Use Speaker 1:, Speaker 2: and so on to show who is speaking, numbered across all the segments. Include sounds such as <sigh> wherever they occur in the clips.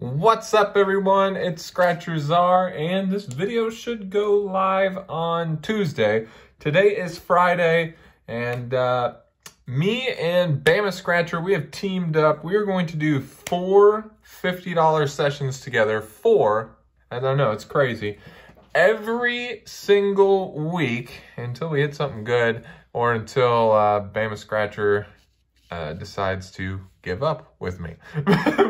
Speaker 1: What's up everyone? It's Scratcher Czar and this video should go live on Tuesday. Today is Friday and uh, me and Bama Scratcher, we have teamed up. We are going to do four $50 sessions together. Four, I don't know, it's crazy. Every single week until we hit something good or until uh, Bama Scratcher uh, decides to give up with me. <laughs>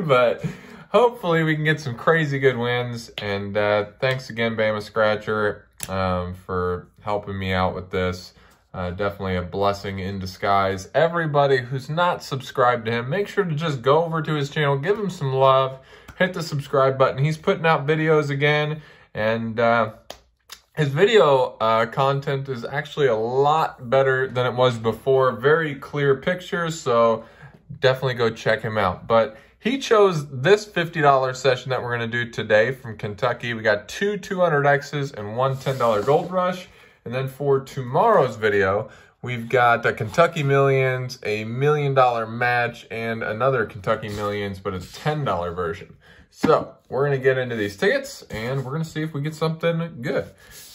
Speaker 1: but hopefully we can get some crazy good wins. And uh, thanks again, Bama Scratcher, um, for helping me out with this. Uh, definitely a blessing in disguise. Everybody who's not subscribed to him, make sure to just go over to his channel, give him some love, hit the subscribe button. He's putting out videos again, and uh, his video uh, content is actually a lot better than it was before. Very clear pictures, so definitely go check him out. But he chose this $50 session that we're going to do today from Kentucky. We got two 200Xs and one $10 Gold Rush. And then for tomorrow's video, we've got the Kentucky Millions, a million dollar match, and another Kentucky Millions, but it's $10 version. So we're gonna get into these tickets and we're gonna see if we get something good.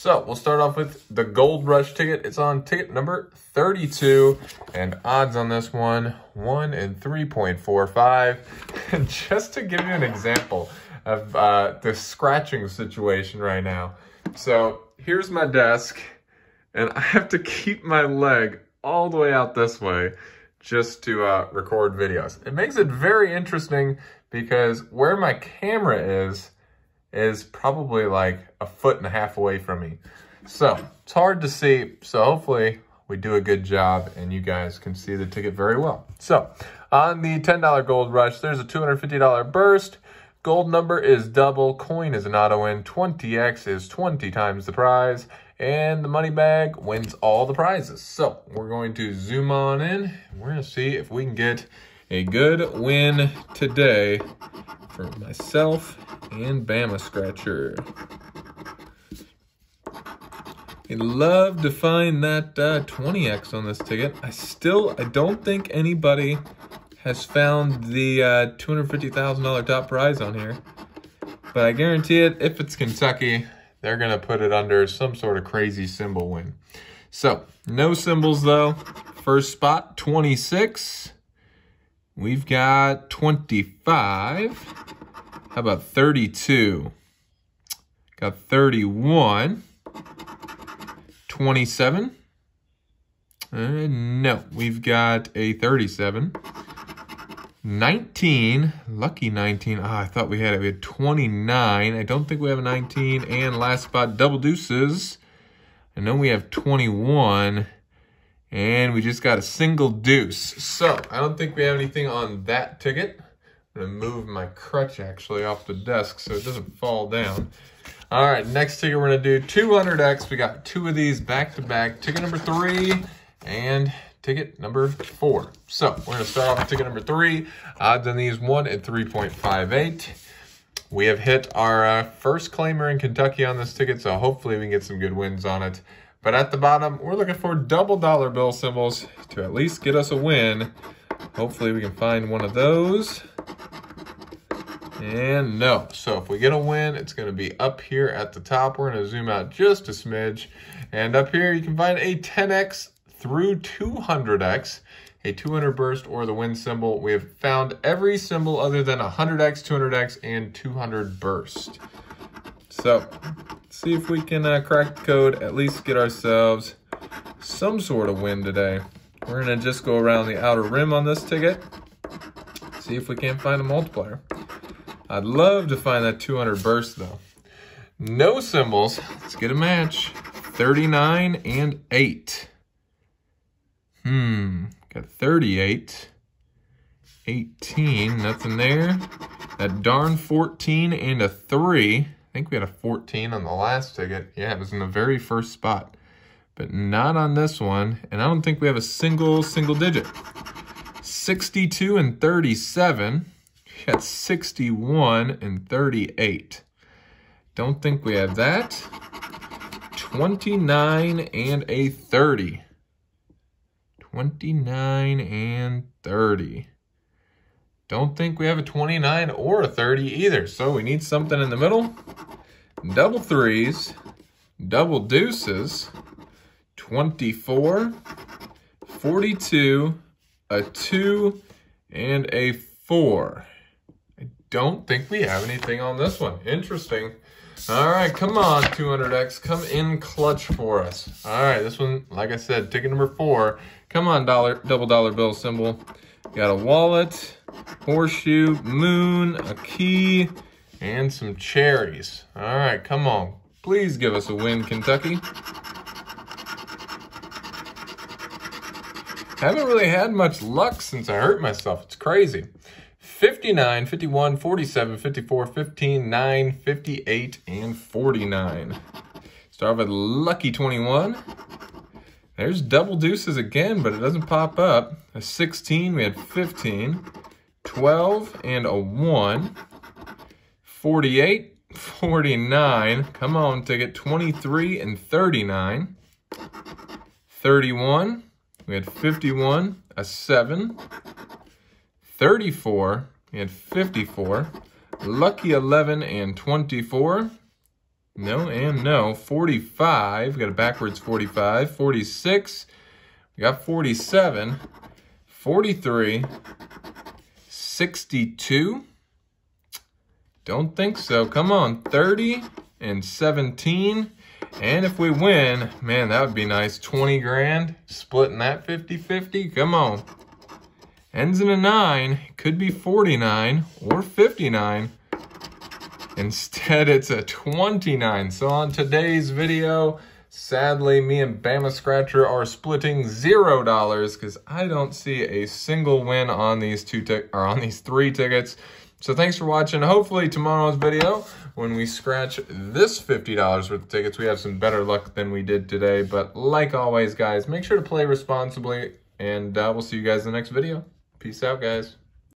Speaker 1: So we'll start off with the Gold Rush ticket. It's on ticket number 32 and odds on this one, one and 3.45. <laughs> And just to give you an example of uh, the scratching situation right now. So here's my desk and I have to keep my leg all the way out this way just to uh, record videos. It makes it very interesting because where my camera is, is probably like a foot and a half away from me. So it's hard to see. So hopefully we do a good job and you guys can see the ticket very well. So on the $10 gold rush, there's a $250 burst. Gold number is double, coin is an auto win, 20x is 20 times the prize, and the money bag wins all the prizes. So we're going to zoom on in. We're going to see if we can get a good win today for myself and Bama Scratcher. I'd love to find that uh, 20x on this ticket. I still, I don't think anybody has found the uh, $250,000 top prize on here. But I guarantee it, if it's Kentucky, they're going to put it under some sort of crazy symbol win. So, no symbols though. First spot, 26. We've got 25. How about 32? Got 31. 27. Uh, no, we've got a 37. 19, lucky 19. Oh, I thought we had it. We had 29. I don't think we have a 19. And last spot, double deuces. I know we have 21. And we just got a single deuce. So, I don't think we have anything on that ticket. To move my crutch, actually, off the desk so it doesn't fall down. All right, next ticket we're to do 200X. We got two of these back-to-back. -back. Ticket number three and ticket number four. So we're to start off with ticket number three. Odds on these one at 3.58. We have hit our uh, first claimer in Kentucky on this ticket, so hopefully we can get some good wins on it. But at the bottom, we're looking for double dollar bill symbols to at least get us a win. Hopefully we can find one of those. And no. So if we get a win, it's going to be up here at the top. We're going to zoom out just a smidge. And up here, you can find a 10x through 200x, a 200 burst or the win symbol. We have found every symbol other than 100x, 200x, and 200 burst. So, see if we can uh, crack the code, at least get ourselves some sort of win today. We're gonna just go around the outer rim on this ticket, see if we can't find a multiplier. I'd love to find that 200 burst though. No symbols, let's get a match. 39 and 8. Hmm, got 38. 18, nothing there. That darn 14 and a 3. I think we had a 14 on the last ticket. Yeah, it was in the very first spot. But not on this one. And I don't think we have a single, single digit. 62 and 37. We got 61 and 38. Don't think we have that. 29 and a 30. 29 and 30. Don't think we have a 29 or a 30 either. So we need something in the middle. Double threes, double deuces, 24, 42, a 2, and a 4. Don't think we have anything on this one. Interesting. All right, come on, 200X. Come in clutch for us. All right, this one, like I said, ticket number 4. Come on, dollar double dollar bill symbol. Got a wallet, horseshoe, moon, a key, and some cherries. All right, come on. Please give us a win, Kentucky. Haven't really had much luck since I hurt myself. It's crazy. 59, 51, 47, 54, 15, 9, 58, and 49. Start with lucky 21. There's double deuces again, but it doesn't pop up. A 16, we had 15, 12, and a 1. 48, 49, come on, ticket 23 and 39. 31, we had 51, a 7. 34, had 54. Lucky 11 and 24. No and no. 45, we got a backwards 45. 46, we got 47. 43, 62. Don't think so. Come on, 30 and 17. And if we win, man, that would be nice. 20 grand, splitting that 50-50. Come on. Ends in a 9. Could be 49 or 59. Instead, it's a 29. So on today's video, sadly, me and Bama Scratcher are splitting $0 because I don't see a single win on these two or on these three tickets. So thanks for watching. Hopefully tomorrow's video, when we scratch this $50 worth of tickets, we have some better luck than we did today. But like always, guys, make sure to play responsibly, and uh, we'll see you guys in the next video. Peace out, guys.